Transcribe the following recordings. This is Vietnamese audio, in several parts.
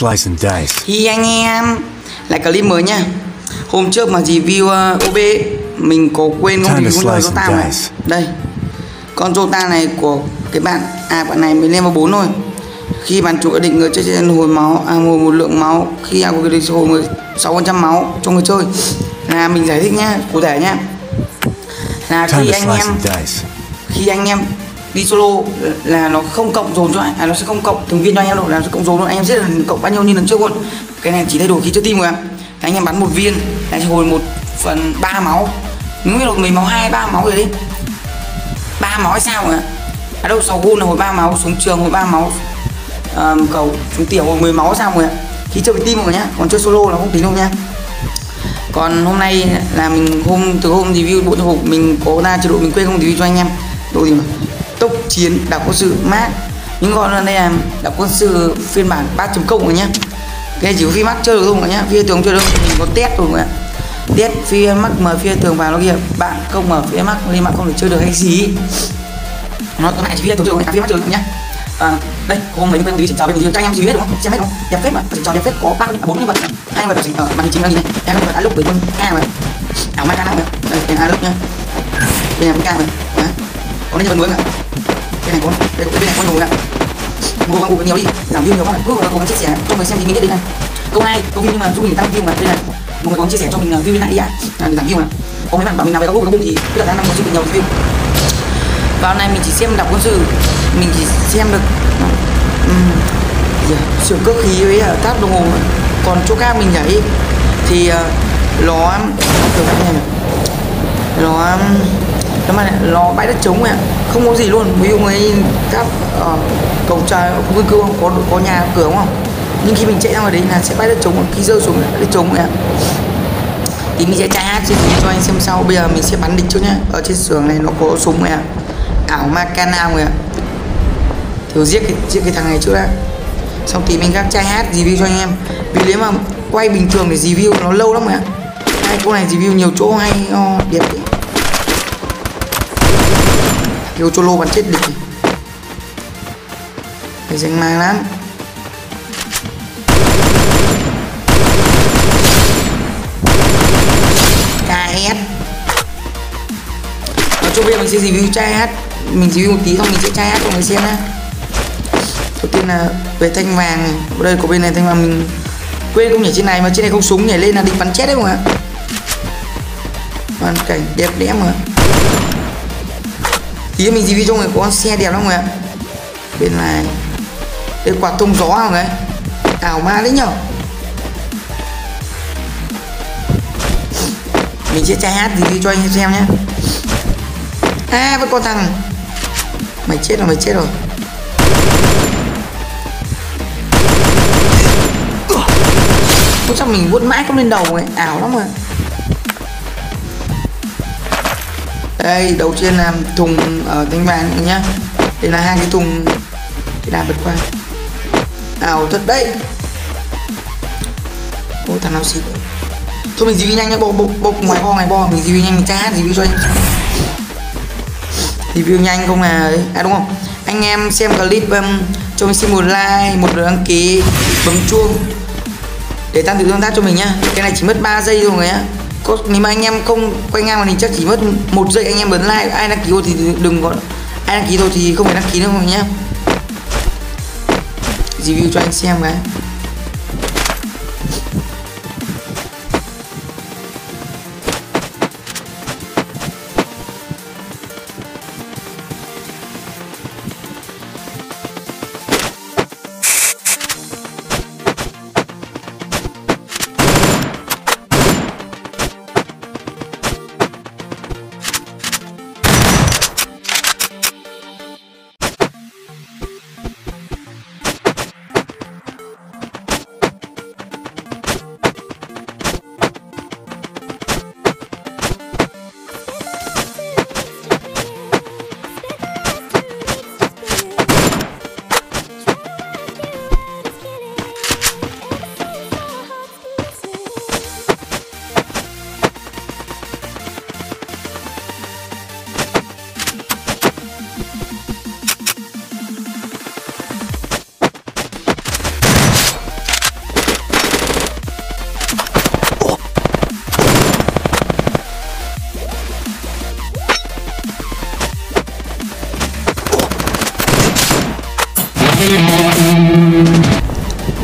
Slice and dice. Thì anh em lại clip mới nha. Hôm trước mà review uh, OB Mình có quên không to con này dice. Đây Con Jota này của cái bạn À bạn này mới lên vào 4 thôi. Khi bạn chủ định người chơi trên hồi máu À hồi một lượng máu Khi à, có cái định hồi 16% máu cho người chơi. Là mình giải thích nhá Cụ thể nhá. Là khi anh em khi anh em đi solo là nó không cộng dồn cho anh à nó sẽ không cộng thường viên cho anh em đâu là nó sẽ cộng dồn luôn anh em rất là cộng bao nhiêu như lần trước luôn. Cái này chỉ thay đổi khi chưa tim rồi em anh em bắn một viên là hồi một phần ba máu. Nếu như là mình máu hai ba máu rồi đi. Ba máu hay sao rồi à đâu sáu gôn là hồi ba máu xuống trường hồi ba máu. À, cầu xuống tiểu hồi 10 máu sao rồi khi chơi với team rồi nhá còn chơi solo là không tính đâu nha. Còn hôm nay là mình hôm từ hôm review bộ trang phục mình có ra chế độ mình quên không review cho anh em. Đồ gì mà? Tốc chiến đảo quân sự mát những con ở đây là đảo quân sự phiên bản 3.0 rồi nhá. Cái chỉ có phi mắt chơi được không ạ nhá. Phi tường chơi được mình có test rồi ạ. Test phi mắt mở phi tường vào nó kìa. Bạn không mở phi mắt lên mạng không được chơi được hay gì. Nó tóm lại chỉ phi tường chơi rồi phi mắt chơi được nhá. À, đây hôm mấy quen tí chỉnh chào bên dưới các anh em gì biết đúng không? Xem hết đúng không? Đẹp phết mà. Chỉnh trò đẹp phết có ba à, bốn nhân vật hai nhân vật chỉnh ờ, ở màn hình chính là gì này? Em nhân vật đã lúc với con ca mà ảo mai ca nào đây em a lúc nhá. Đây là con ca mà đấy có nhân vật mới ạ? Cái này có đây có cái này con đồ ạ. Ngô gắng cố nhiều đi giảm view nhiều quá. Cứ cố gắng chia sẻ cho người xem thì mình biết đấy này. Câu hai câu view nhưng mà giúp mình tăng view mà. Đây này mọi người có chia sẻ cho mình à, view lại đi ạ. À, giảm view mà. Có mấy bạn bảo mình làm về các group thì cứ đặt ra năm một chút nhiều view. Vào này mình chỉ xem đọc quân sự. Mình chỉ xem được um, sửa à, cơ khí với à, uh, tháp đồng hồ. Còn chỗ khác mình nhảy thì uh, nó kiểu này này nó bạn ạ. Nó bãi đất trống ạ. Không có gì luôn. Ví dụ mấy các uh, cầu trời khu dân cư không? Có có nhà cửa không? Nhưng khi mình chạy ra ngoài đấy là sẽ bãi đất trống khi rơi xuống đất trống ạ. Thì mình sẽ chạy hát cho cho anh xem sau. Bây giờ mình sẽ bắn địch trước nhá. Ở trên sườn này nó có súng ạ. Ảo Macana người ạ. Thử giết cái giết cái thằng này trước đã. Xong thì mình gác trai hát review cho anh em. Vì nếu mà quay bình thường để review nó lâu lắm ạ. Hai cô này review nhiều chỗ hay oh, đẹp đấy Kêu cho lô bắn chết địch. Phải danh mang lắm. KS Nói chung bây giờ mình sẽ review chai hát. Mình review một tí xong mình sẽ chai hát cho người xem nhá. Đầu tiên là về thanh vàng. Này Ở đây có bên này thanh vàng mình Quên không nhảy trên này mà trên này không súng nhảy lên là địch bắn chết đấy không ạ. Hoàn cảnh đẹp đẽ mà tí mình review cho người có con xe đẹp lắm người ạ. Bên này. Đây quạt thông gió không ấy ảo ma đấy nhở? Mình sẽ trai hát review cho anh em xem nhé. À vẫn con thằng. Mày chết rồi, mày chết rồi. Ủa sao mình vuốt mãi không lên đầu ấy. Ảo lắm rồi đây đầu tiên là thùng ở thanh vàng nhá. Đây là hai cái thùng thì đạp vượt qua. Ảo thật đấy. Ôi thằng nào xịt thôi mình review nhanh nhá. Bộc bộc ngoài bo ngoài bo. Mình review nhanh mình tra review cho anh. Review nhanh không à? Đấy à đúng không? Anh em xem clip um, cho mình xin một like một lượt đăng ký bấm chuông để tăng tương tác cho mình nhá. Cái này chỉ mất 3 giây rồi nhá có nếu mà anh em không quay ngang màn hình chắc chỉ mất một giây anh em bấm like, ai đăng ký rồi thì đừng có ai đăng ký rồi thì không phải đăng ký nữa mọi nhé. Review cho anh xem cái.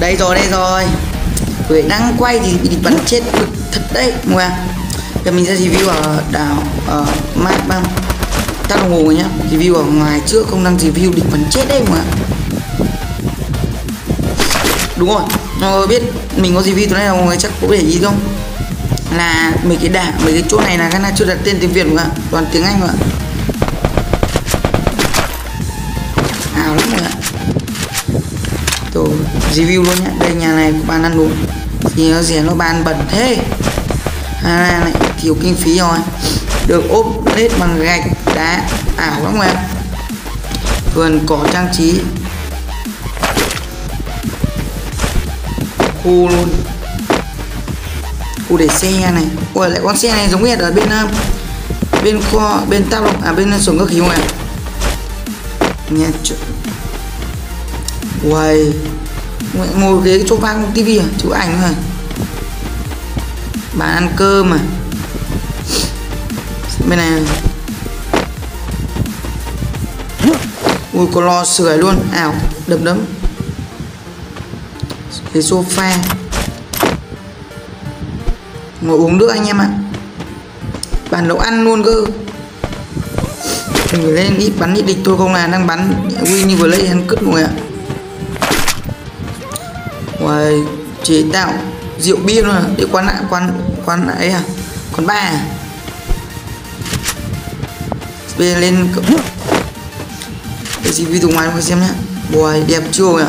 Đây rồi đây rồi. Người đang quay thì bị địch bắn chết thật đấy mọi người Giờ mình sẽ review ở đảo, ở mai băng tắt đồng hồ rồi nhá. Review ở ngoài trước, không đang review địch bắn chết đấy mọi người đúng rồi. Mọi người biết mình có review tối nay là mọi người chắc cũng để ý không? Là mấy cái đảo, mấy cái chỗ này là cái là chưa đặt tên tiếng việt mà toàn tiếng anh mọi người. Review luôn nhé, đây nhà này của bạn ăn uống. Thì nó rẻ nó bàn bẩn thế. À, này thiếu kinh phí rồi. Được ốp lết bằng gạch đá ảo lắm em, vườn cỏ trang trí. Khu luôn. Khu để xe này. Ui lại con xe này giống hệt ở bên um, bên kho bên tao à bên sưởng cơ khí không ạ nhà Uầy Ngồi ghế chỗ vang tivi à? Chụp ảnh thôi. Bạn ăn cơm à? Bên này Ui, có lo sưởi luôn. Ảo, đập đấm. Cái sofa. Ngồi uống nước anh em ạ. Bàn nấu ăn luôn cơ. Mình lên ít bắn ít địch tôi không là đang bắn. Win như vừa lấy ăn cất rồi ạ và chế tạo rượu bia mà để quán lại quán quán ấy à? Quán ba à? Bây lên cái gì video ngoài mọi xem nhé Uầy, đẹp chưa nhỉ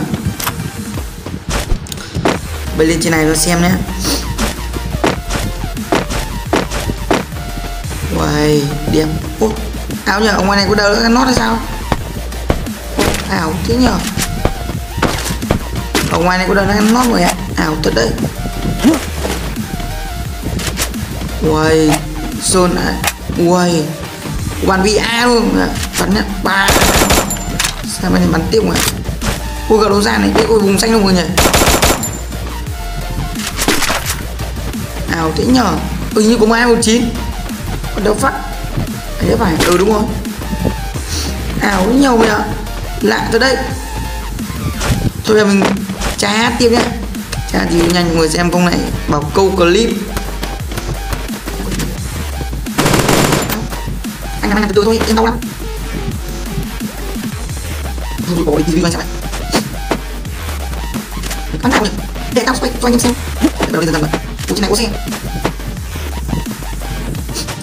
bây lên trên này nó xem nhé quay đẹp. Ô, áo nhờ, ngoài này có đỡ cái nót hay sao? Ảo thế nhờ ở ngoài này có đơn ăn lót rồi ạ. Ảo thật đấy. Uầy sơn ạ uầy. Bàn bị a luôn bắn nhá. Ba. Sao bên này bắn tiếp rồi ui gà đấu ra này. Cái ui vùng xanh luôn rồi nhỉ. Ảo thế nhờ ừ như có mai một chín. Còn đâu phát đấy phải ừ đúng không, ảo nhiều vậy ạ. Lạ tới đây thôi là mình tra hát tiếp nhé tra thì nhanh mọi người xem không lại bảo câu clip. Anh làm anh làm từ thôi em đau lắm. Thôi bỏ đi anh xem lại căng thẳng để tao quay cho anh em xem. Đầu lên dần dần trên này có xe.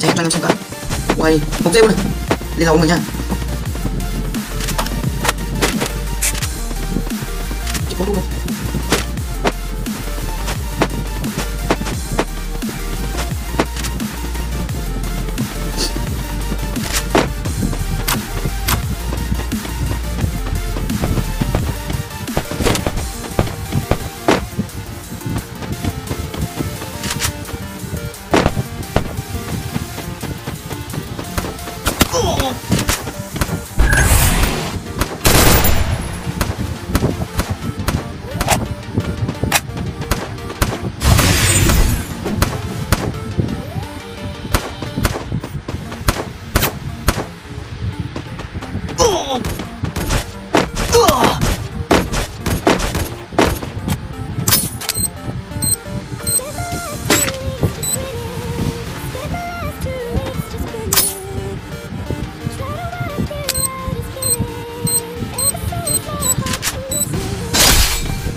Chạy cho anh em xem cả quay, một giây này lên đầu người nha. Chỉ có đúng không?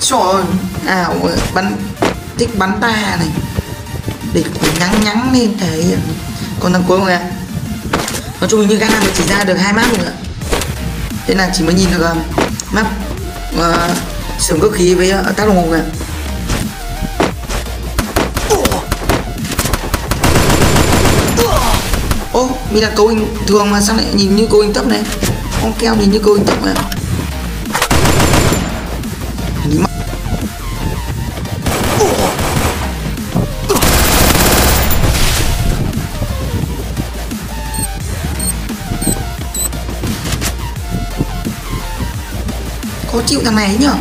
Trời ơi, à, bắn thích bắn ta này. Để nhắn nhắn lên thể hiện còn thằng cuối không ạ? Nói chung như cái này chỉ ra được hai map rồi ạ. Thế là chỉ mới nhìn được um, map à, uh, sưởng cơ khí với à, uh, tác đồng hồ ạ. Ô oh, mình là cấu hình thường mà sao lại nhìn như cấu hình thấp này? Con keo nhìn như cấu hình thấp này khó chịu thằng này nhở?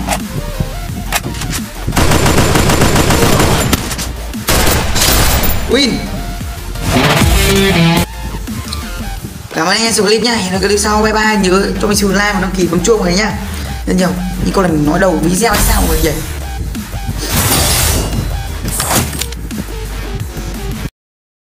Win. Cảm ơn anh em xem clip nha hẹn gặp clip sau. Bye bye. Nhớ cho mình xin like và đăng ký bấm chuông này nhá. Rất nhiều như con lần nói đầu video hay sao mọi người nhỉ?